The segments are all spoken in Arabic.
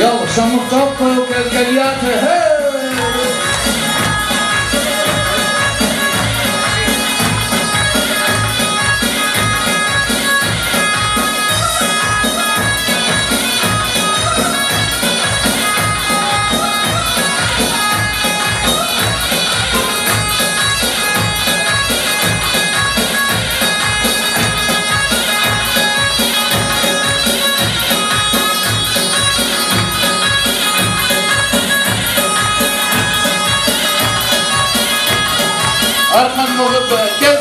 Yo, some of the folk has got you to hell. mon repère.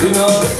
You know.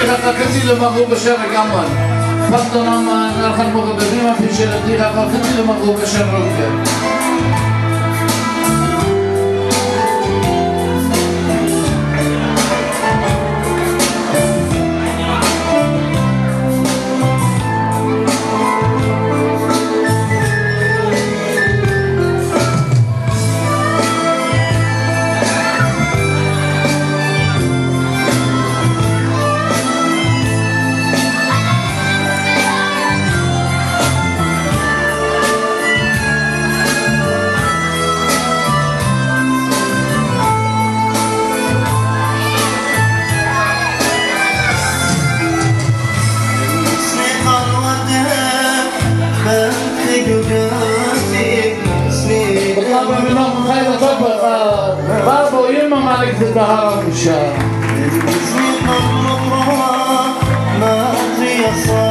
תירח חצי למחור בשער הקמבן. פחדו נאמן, הלכת מוגדדים, אף אישר תירח חצי בשער רוקר. Kadar kuşa Elbisi tamamla Nazlı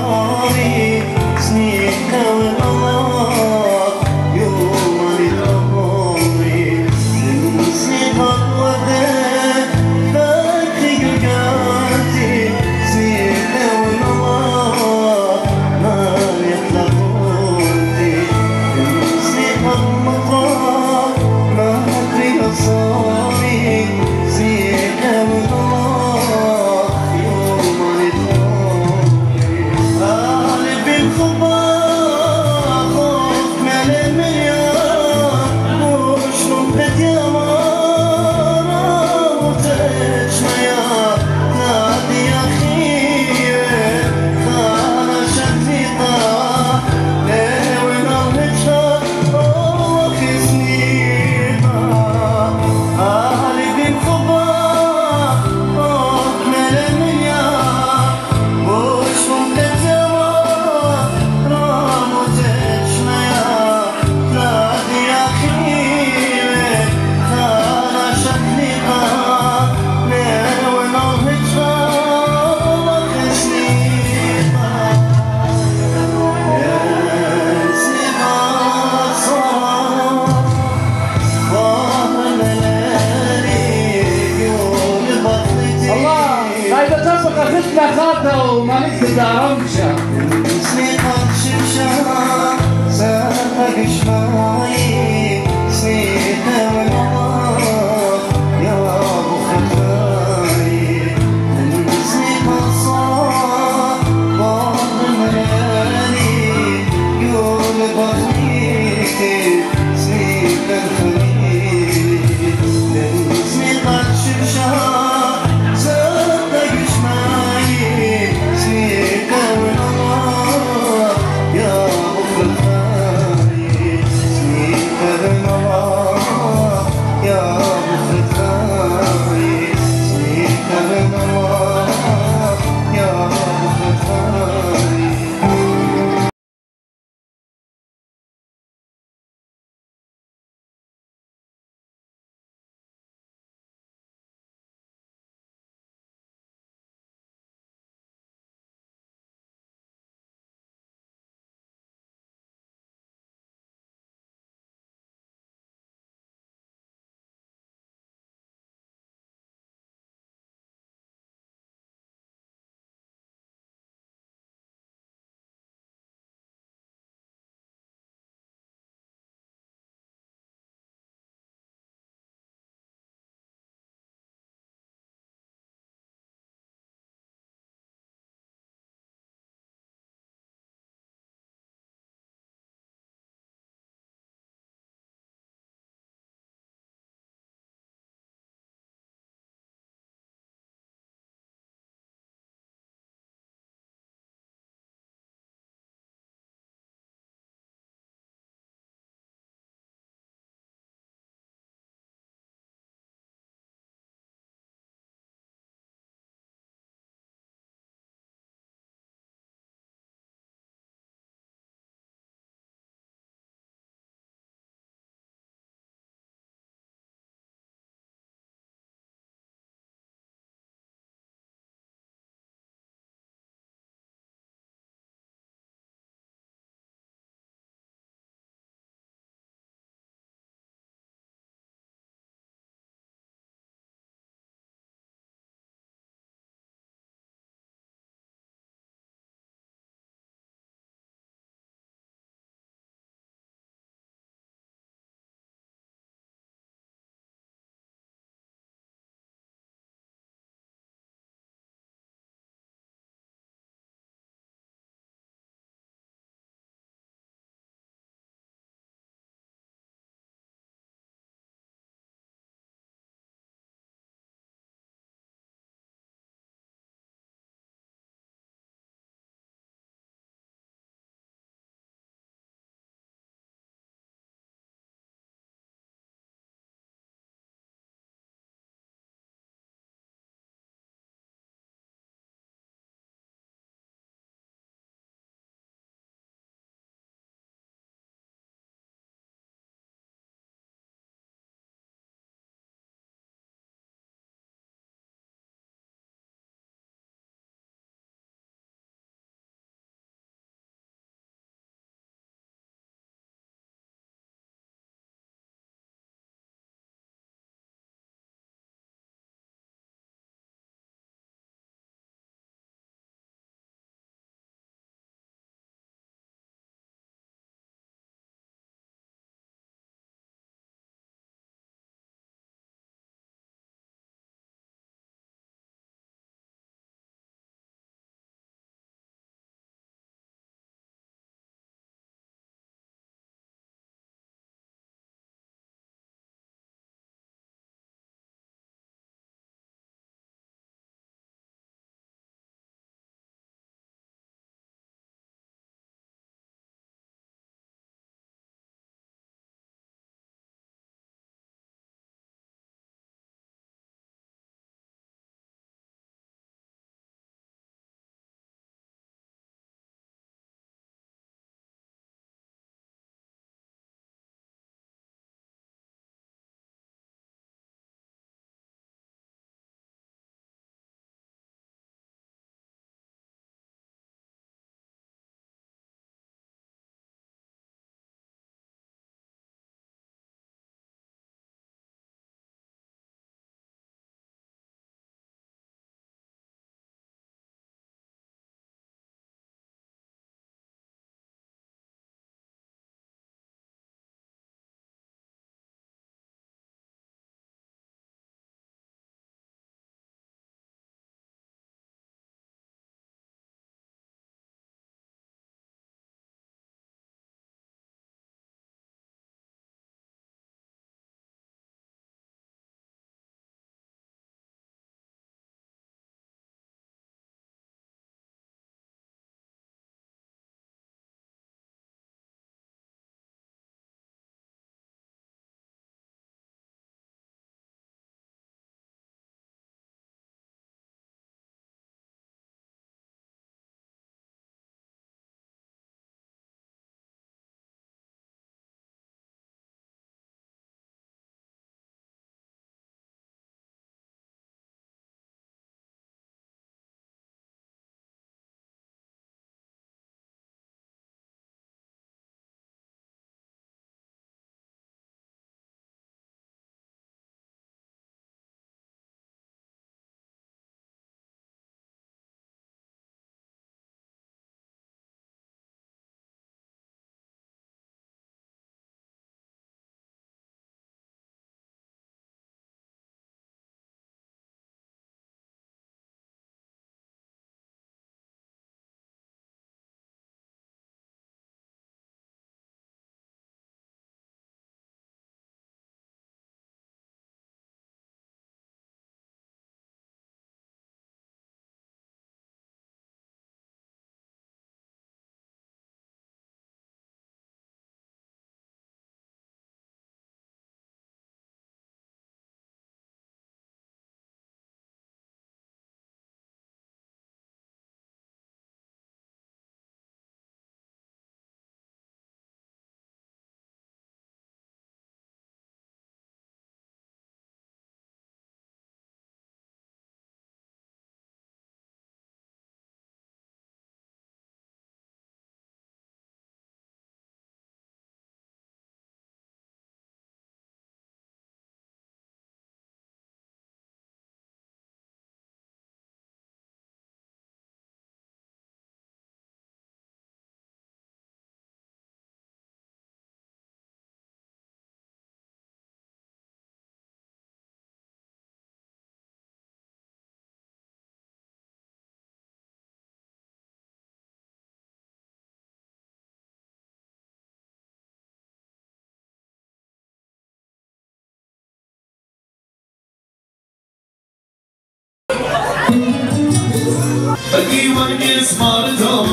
Taki man je smarzo,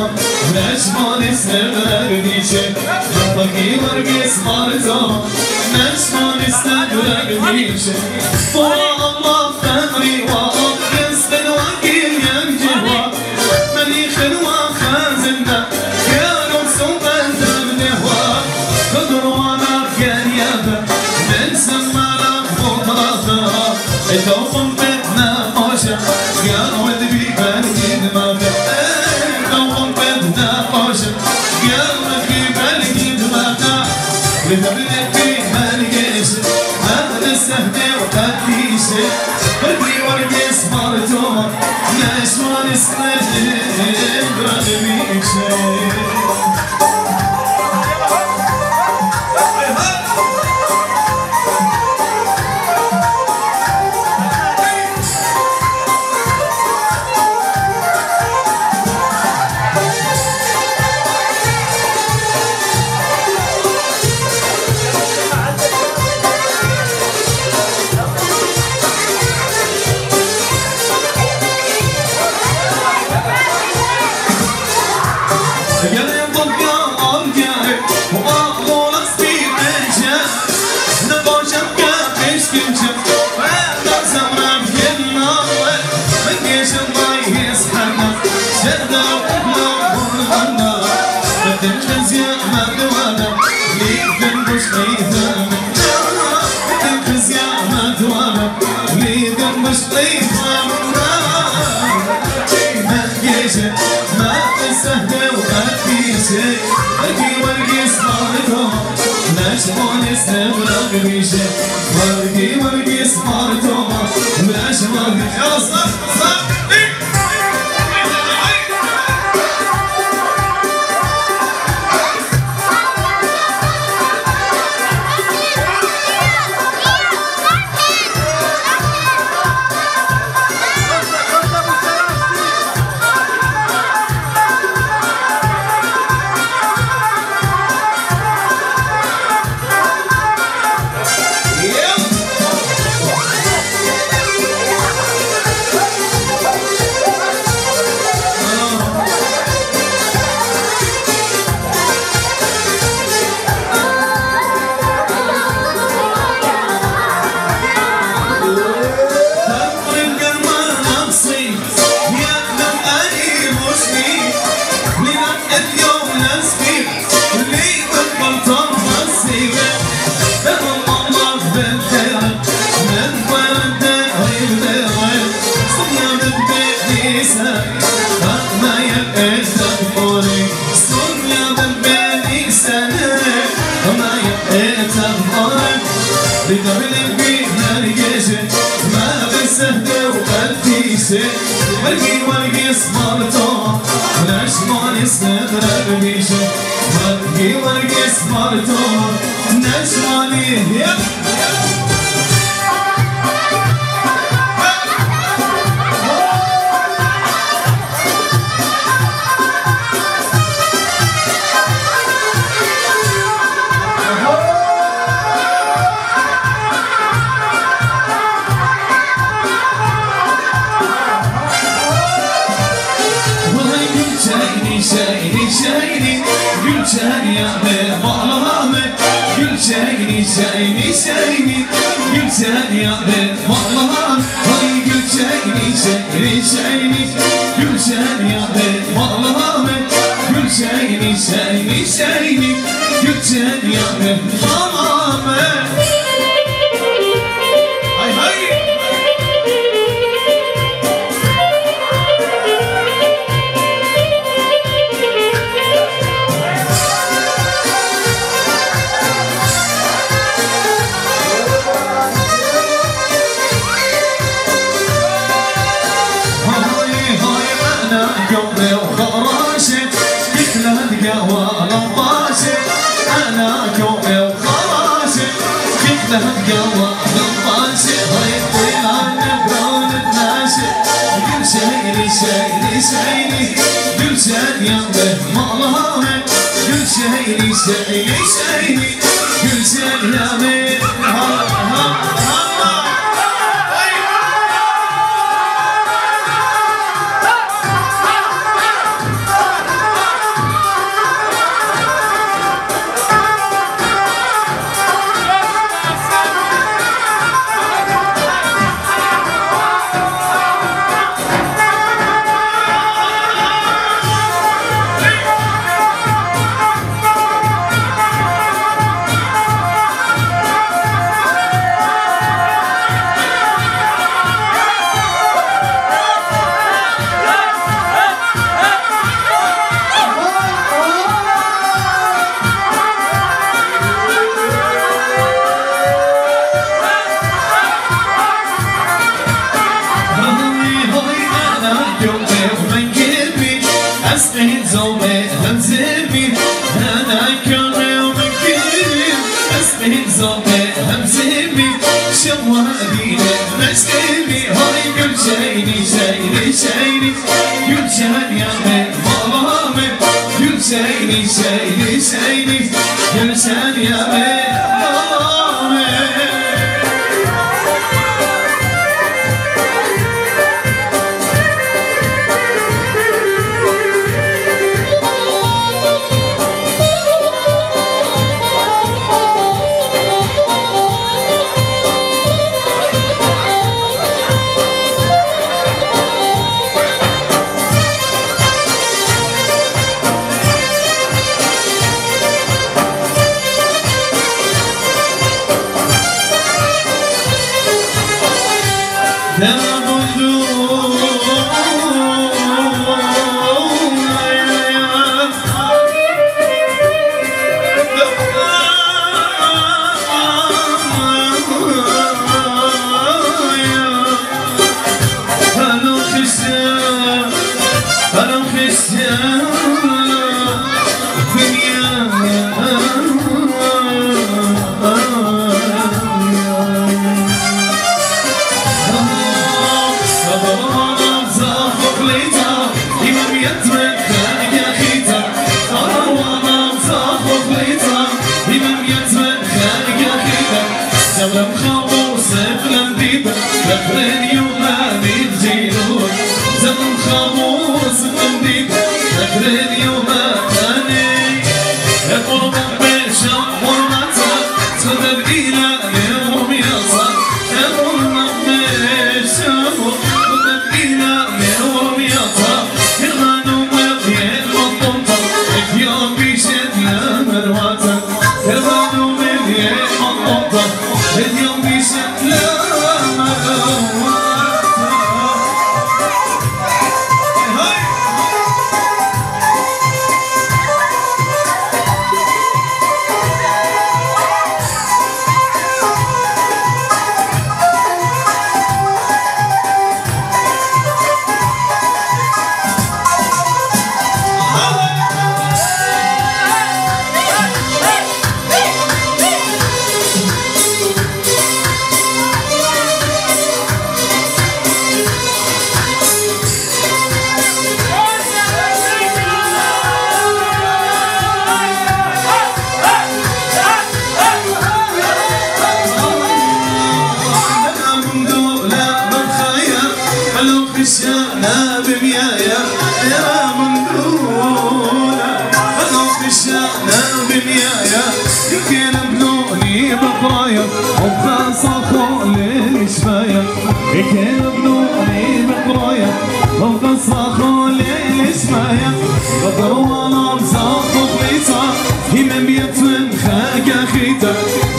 neşman isterler diye. Taki man je smarzo, neşman isterler diye. Sonra Allah music.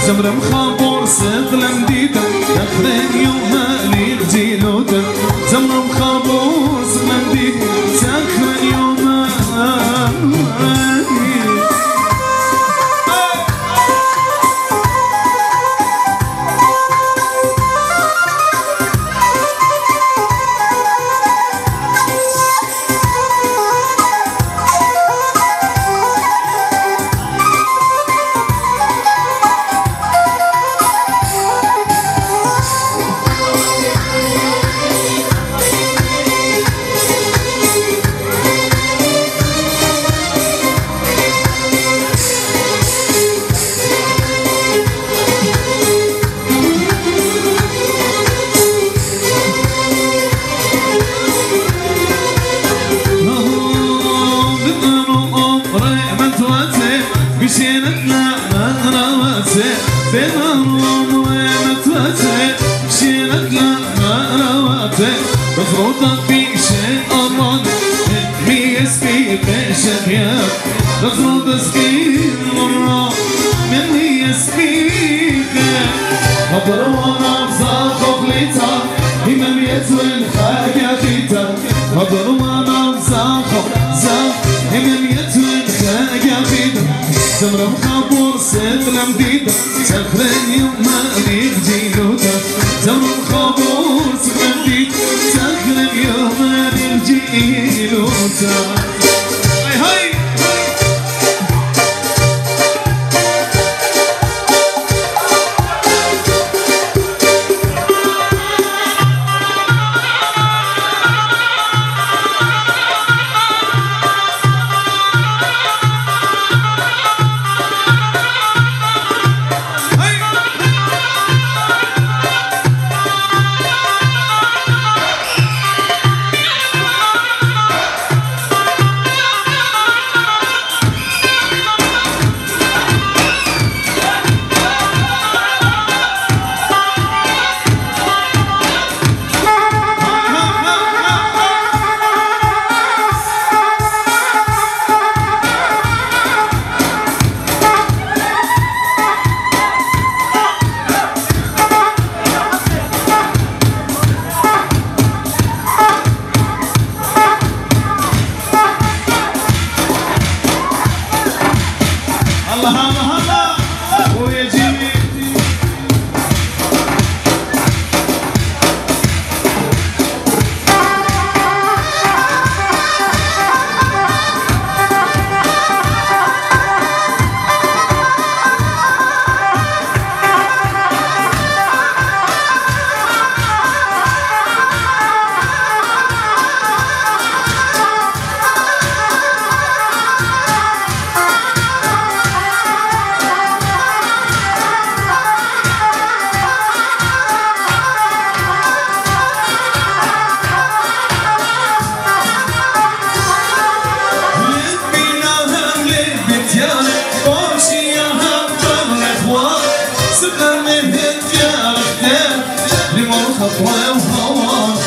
زمرم خام بورس ظلم دیدم تقدن يوم How come I'm?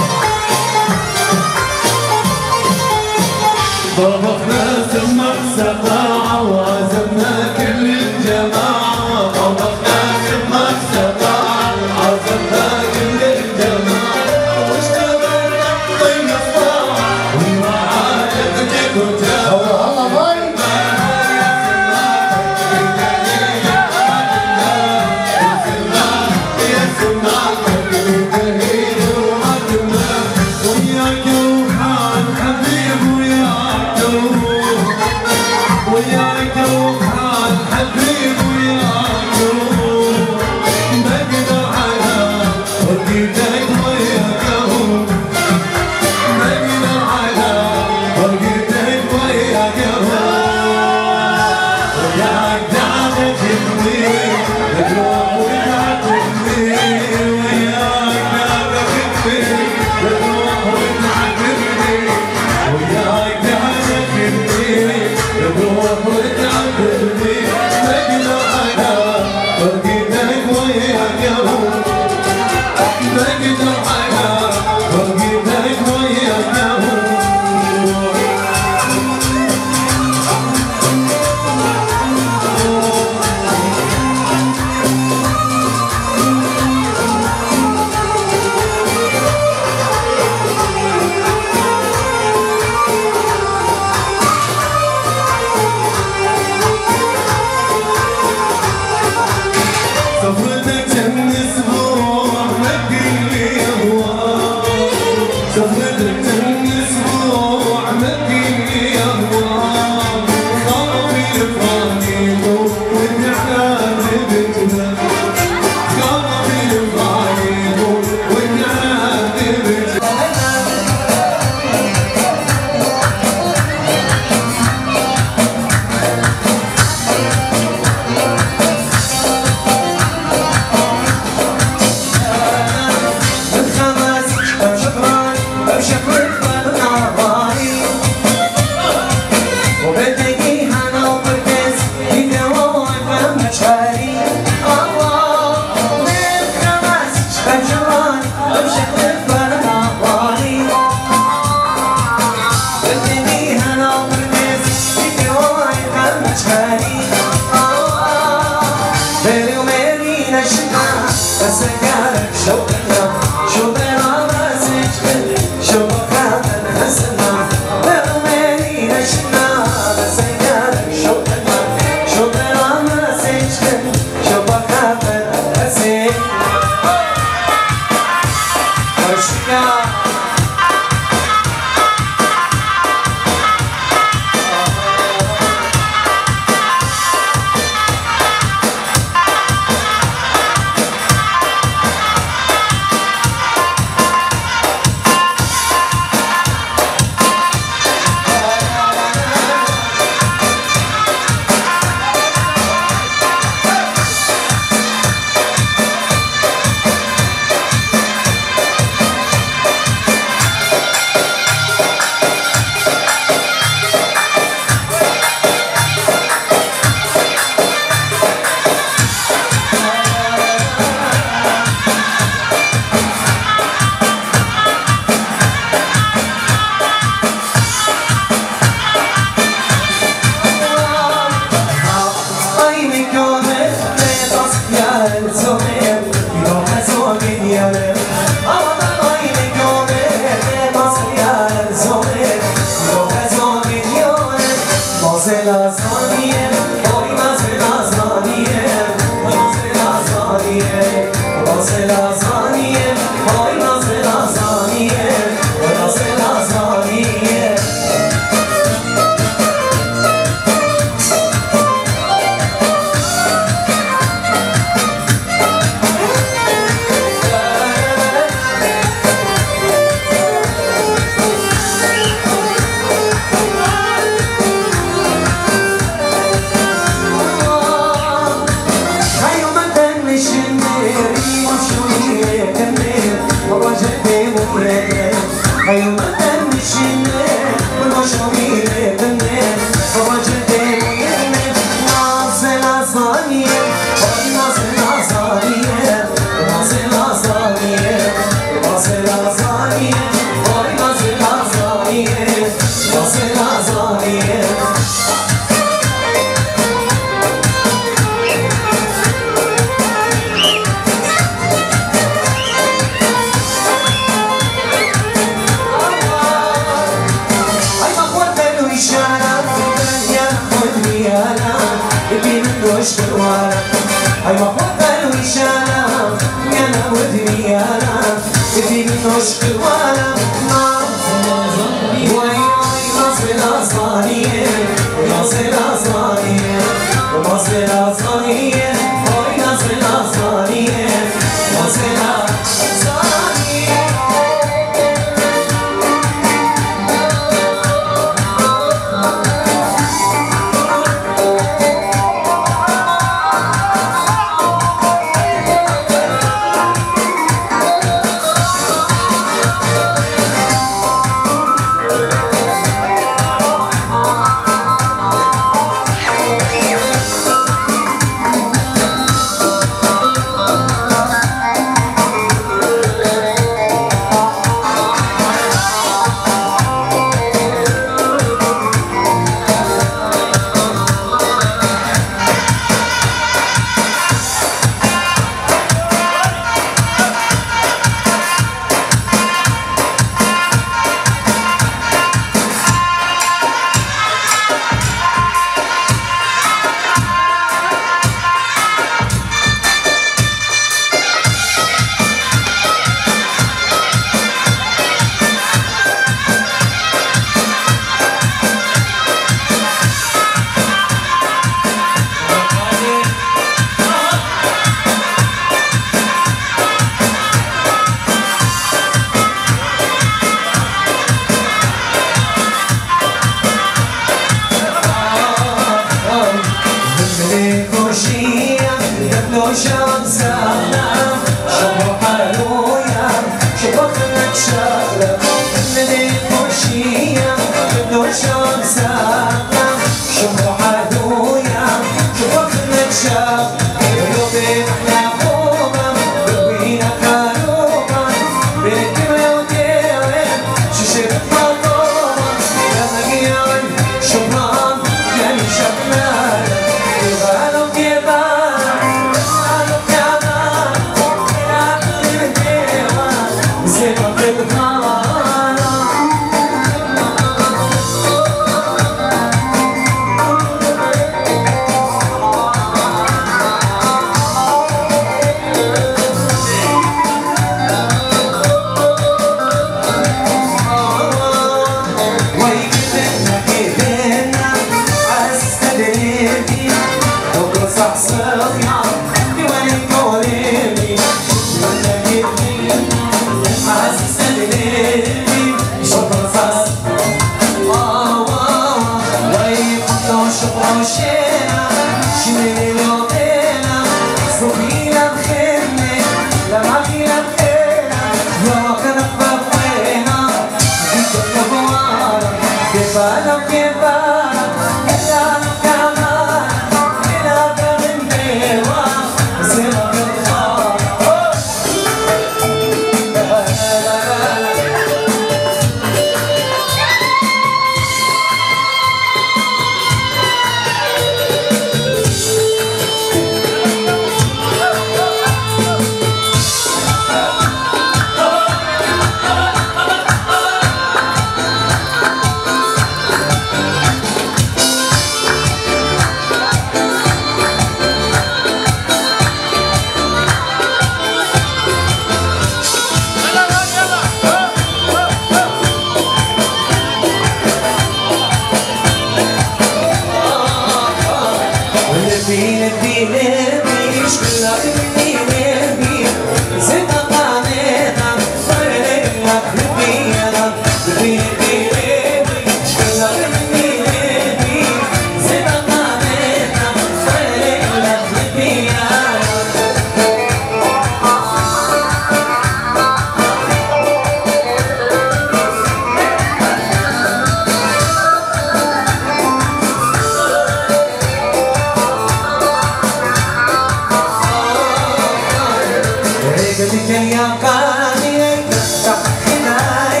sik ken yak ani nek tak nay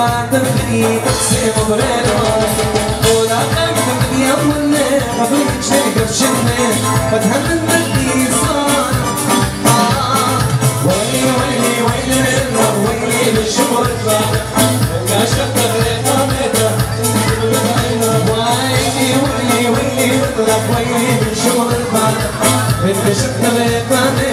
ما تبني تقسم برينوس ولا ويلي ويلي ويلي ويلي ويلي ويلي ويلي ويلي من شو اطلع انت شفت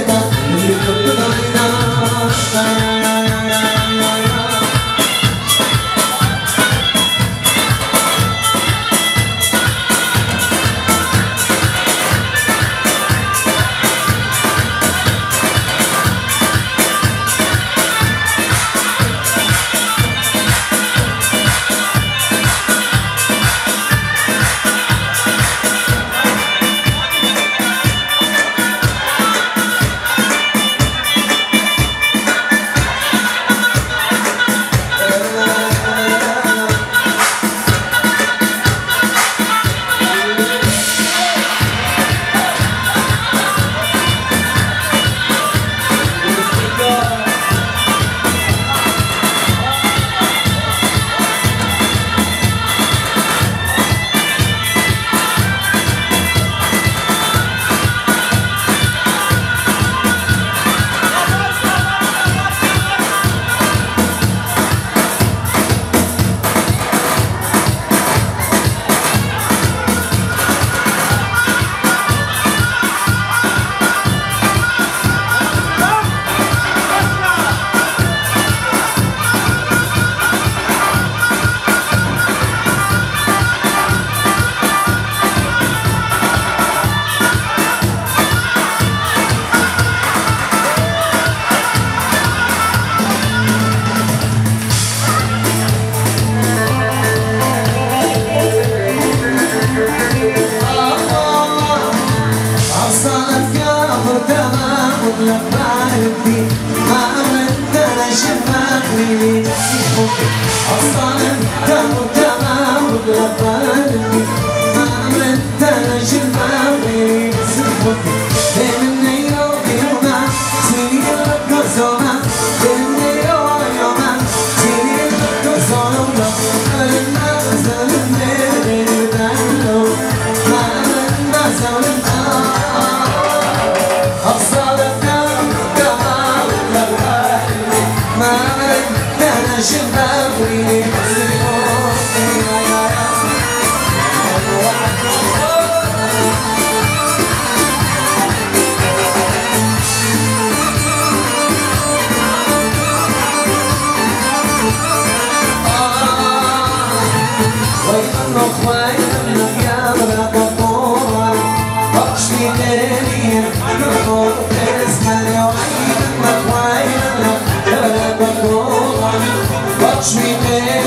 touch me.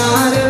olhar